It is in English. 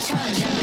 time.